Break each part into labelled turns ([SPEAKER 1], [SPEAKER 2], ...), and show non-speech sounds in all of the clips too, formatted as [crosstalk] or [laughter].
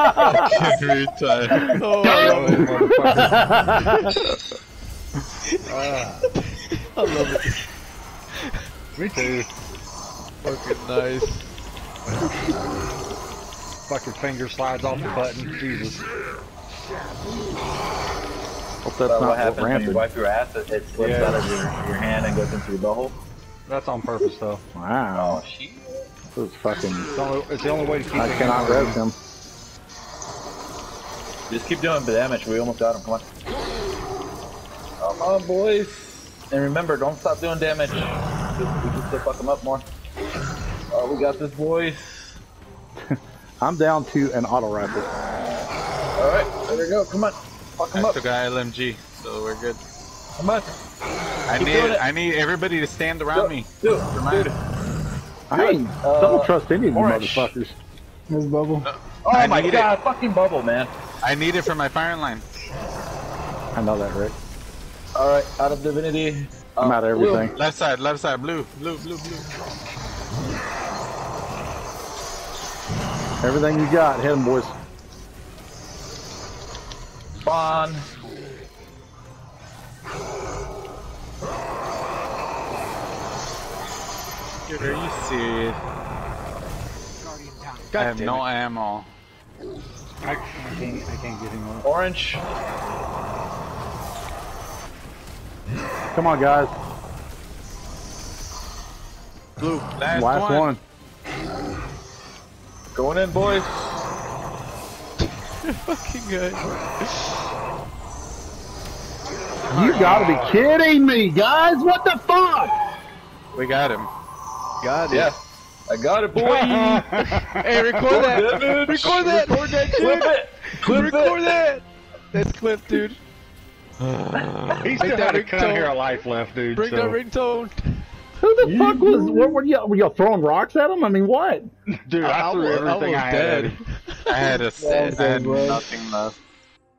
[SPEAKER 1] Every time.
[SPEAKER 2] Oh, ah. I love it.
[SPEAKER 3] Me too.
[SPEAKER 2] Fucking nice.
[SPEAKER 3] Fucking finger slides off the button. Jesus.
[SPEAKER 4] Hope that's
[SPEAKER 5] So
[SPEAKER 4] not
[SPEAKER 5] what happens when you wipe your ass? It, it slips
[SPEAKER 3] Yeah.
[SPEAKER 5] out of your, your hand and goes into your butthole.
[SPEAKER 3] That's on purpose though.
[SPEAKER 4] Wow.
[SPEAKER 5] Oh shit!
[SPEAKER 4] This is fucking.
[SPEAKER 3] It's the only, it's the only way to keep
[SPEAKER 4] I cannot
[SPEAKER 3] going.
[SPEAKER 4] res him.
[SPEAKER 5] Just keep doing the damage. We almost got him. Come on. Come on, boys. And remember, don't stop doing damage. Just- We just still fuck them up more. Oh, we got this, boys. [laughs]
[SPEAKER 4] I'm down to an auto rifle.
[SPEAKER 5] All right, there we go. Come on, fuck them
[SPEAKER 1] I
[SPEAKER 5] up.
[SPEAKER 1] took a LMG, so we're good.
[SPEAKER 5] Come on.
[SPEAKER 1] I
[SPEAKER 5] Keep
[SPEAKER 1] need. I need everybody to stand around me.
[SPEAKER 5] Do it,
[SPEAKER 1] For mine.
[SPEAKER 5] dude.
[SPEAKER 4] I ain't,
[SPEAKER 5] Uh,
[SPEAKER 4] don't trust any of you motherfuckers.
[SPEAKER 6] Miss Bubble.
[SPEAKER 5] Oh
[SPEAKER 1] I
[SPEAKER 5] my
[SPEAKER 1] need
[SPEAKER 5] god, fucking bubble, man.
[SPEAKER 1] I need it for my firing line.
[SPEAKER 4] I know that, Rick.
[SPEAKER 5] All right, out of divinity.
[SPEAKER 4] I'm
[SPEAKER 5] Uh,
[SPEAKER 4] out of everything.
[SPEAKER 1] Left side, left side, blue, blue, blue, blue.
[SPEAKER 4] Everything you got, hit 'em, boys.
[SPEAKER 5] Spawn.
[SPEAKER 1] Dude, are you serious? I have no
[SPEAKER 2] it.
[SPEAKER 1] ammo.
[SPEAKER 3] I, I can't. I can't get him up.
[SPEAKER 5] Orange.
[SPEAKER 4] Come on, guys.
[SPEAKER 1] Blue, last,
[SPEAKER 4] Last one.
[SPEAKER 5] Going in, boys. [laughs]
[SPEAKER 2] Fucking good.
[SPEAKER 4] You gotta be kidding me, guys! What the fuck?
[SPEAKER 1] We got him.
[SPEAKER 2] God,
[SPEAKER 5] Yeah. I got it, boy. [laughs]
[SPEAKER 2] Hey, record that.
[SPEAKER 5] Damage.
[SPEAKER 2] Record that. Record that,
[SPEAKER 5] Clip it. Clip
[SPEAKER 2] Record
[SPEAKER 5] it. [sighs]
[SPEAKER 2] that. That's clip, dude.
[SPEAKER 3] He
[SPEAKER 2] Make
[SPEAKER 3] still
[SPEAKER 2] that
[SPEAKER 3] had a
[SPEAKER 2] ringtone.
[SPEAKER 3] cut hair of life left, dude.
[SPEAKER 2] Bring
[SPEAKER 3] so.
[SPEAKER 2] that ringtone.
[SPEAKER 4] Who the fuck was? What were you? Were you throwing rocks at him? I mean, what?
[SPEAKER 3] Dude, I, threw
[SPEAKER 2] was-
[SPEAKER 3] everything I,
[SPEAKER 2] was
[SPEAKER 3] had. [laughs]
[SPEAKER 1] I had a set. I had nothing left.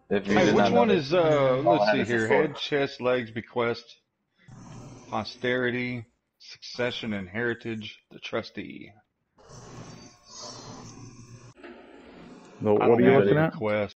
[SPEAKER 5] If you
[SPEAKER 3] Hey,
[SPEAKER 5] did
[SPEAKER 3] which
[SPEAKER 5] not
[SPEAKER 3] one
[SPEAKER 5] know
[SPEAKER 3] is uh? Let's see here: head, chest, legs, bequest, posterity, succession, and heritage. The trustee.
[SPEAKER 4] No, what are you looking at?
[SPEAKER 3] Bequest.